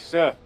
sir.